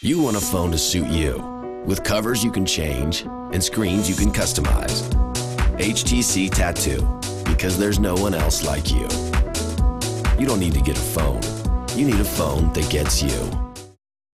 You want a phone to suit you with covers you can change and screens you can customize. HTC Tattoo, because there's no one else like you. You don't need to get a phone, you need a phone that gets you.